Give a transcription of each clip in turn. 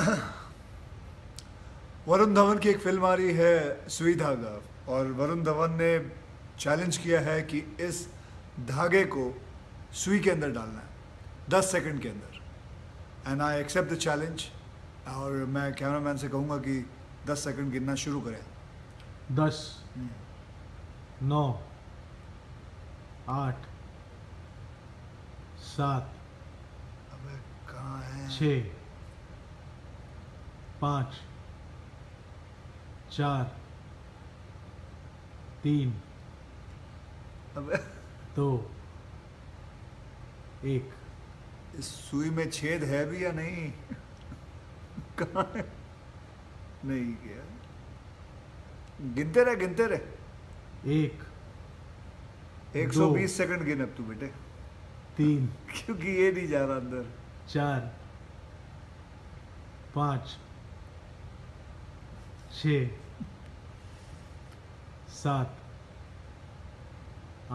वरुण धवन की एक फ़िल्म आ रही है सुई धागा और वरुण धवन ने चैलेंज किया है कि इस धागे को सुई के अंदर डालना है दस सेकंड के अंदर। And I accept the challenge और मैं कैमरामैन से कहूँगा कि दस सेकंड गिनना शुरू करें। दस नौ आठ सात अबे कहाँ है? छ। पाँच चार तीन अबे दो एक। इस सुई में छेद है भी या नहीं? कहाँ है? नहीं क्या गिनते रहे गिनते रहे। एक 120 सेकंड गिन अब तू बेटे। तीन क्योंकि ये नहीं जा रहा अंदर। चार पाँच छ सात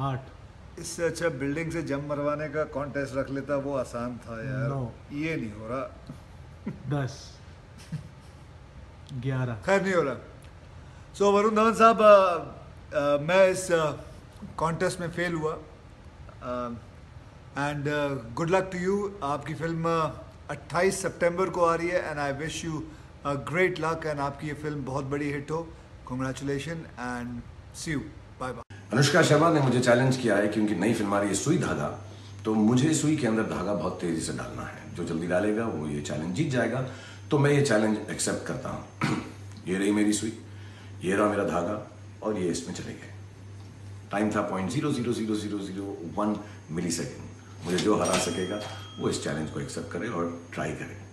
आठ। इससे अच्छा बिल्डिंग से जम मरवाने का कॉन्टेस्ट रख लेता वो आसान था यार। No. ये नहीं हो रहा। दस ग्यारह। खैर नहीं हो रहा। सो वरुण धवन साहब मैं इस कॉन्टेस्ट में फेल हुआ। And good luck to you आपकी फ़िल्म अ, 28 सितंबर को आ रही है and I wish you great luck and आपकी ये फ़िल्म बहुत बड़ी हिट हो। Congratulation and see you bye bye Anushka Sharma ने मुझे चैलेंज किया है कि उनकी नई फ़िल्म आ रही है, सुई धागा। तो मुझे सुई के अंदर धागा बहुत तेज़ी से डालना है। जो जल्दी डालेगा, वो ये चैलेंज जीत जाएगा। तो मैं ये चैलेंज एक्सेप्ट करता हूँ। ये रही मेरी सुई। ये रहा मेरा धागा और ये इसमें चले गए। टाइम था point zero zero zero zero zero one millisecond मुझे जो हरा सकेगा, वो इस चैलेंज को एक्सेप्ट करे और ट्राई करे।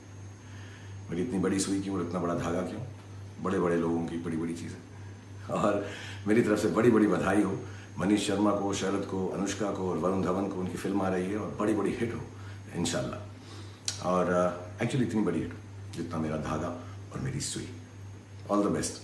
मेरी इतनी बड़ी सुई क्यों, और इतना बड़ा धागा क्यों? बड़े बड़े लोगों की बड़ी बड़ी चीज़ें। और मेरी तरफ़ से बड़ी बड़ी बधाई हो। मनीष शर्मा को, शरद को, अनुष्का को, और वरुण धवन को उनकी फ़िल्म आ रही है, और बड़ी बड़ी हिट हो इनशाला और एक्चुअली इतनी बड़ी हिट, जितना मेरा धागा और मेरी सुई। All the best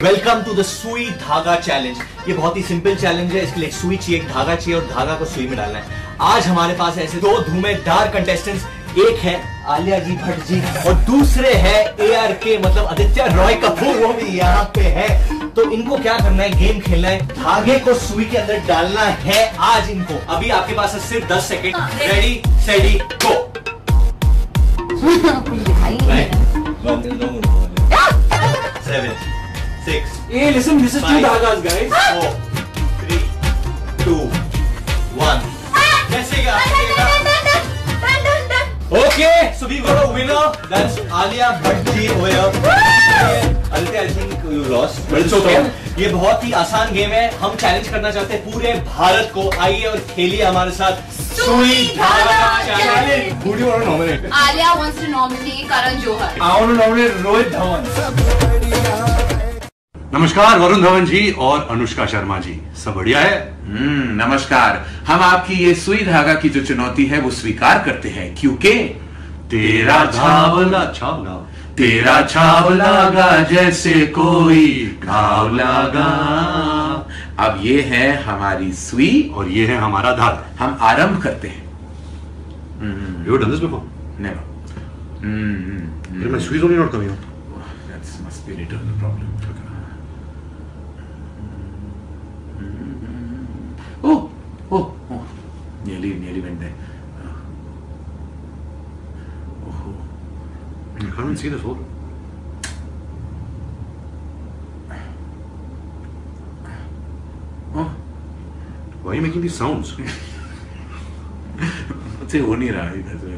welcome to the Sui Dhaaga challenge ये बहुत ही सिंपल चैलेंज है, इसके लिए सुई चाहिए धागा चाहिए, और धागा को सुई में डालना है। आज हमारे पास ऐसे दो धुएंधार कंटेस्टेंट्स एक है आलिया जी भट्ट जी और दूसरे है ए आर के मतलब आदित्य रॉय कपूर वो भी यहाँ पे है तो इनको क्या करना है गेम खेलना है धागे को सुई के अंदर डालना है आज इनको अभी आपके पास है सिर्फ़ 10 second ready steady go seven six Hey, listen, this is two Five. dhagas, guys. four, three, two, one. कैसे? Okay, so we've got a winner. That's Alia Bhatji over here. you lost. But it's okay. ये बहुत ही आसान game है हम challenge करना चाहते हैं पूरे भारत को आइए और खेलिए हमारे साथ Sui Dhaaga Alia wants to nominate Karan Johar I want to nominate Rohit Dhawan नमस्कार वरुण धवन जी और अनुष्का शर्मा जी। सब बढ़िया है? हम्म नमस्कार। हम आपकी ये सुई धागा की जो चुनौती है वो स्वीकार करते हैं। क्योंकि तेरा छावला छावला। तेरा छाव लगा जैसे कोई घाव लगा अब ये है हमारी सुई। और ये है हमारा धागा। हम आरंभ करते हैं। You done this before never my स्वीज only not coming That must be an eternal problem. Oh, oh, oh. Nearly, nearly went there. Oh, You can't even see this hole. oh. Why are you making these sounds? मुझसे हो नहीं रहा इधर से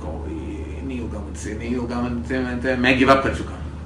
कौन ये नहीं होगा मुझसे नहीं होगा मुझसे मैं तो मैं गिव अप कर चुका हूँ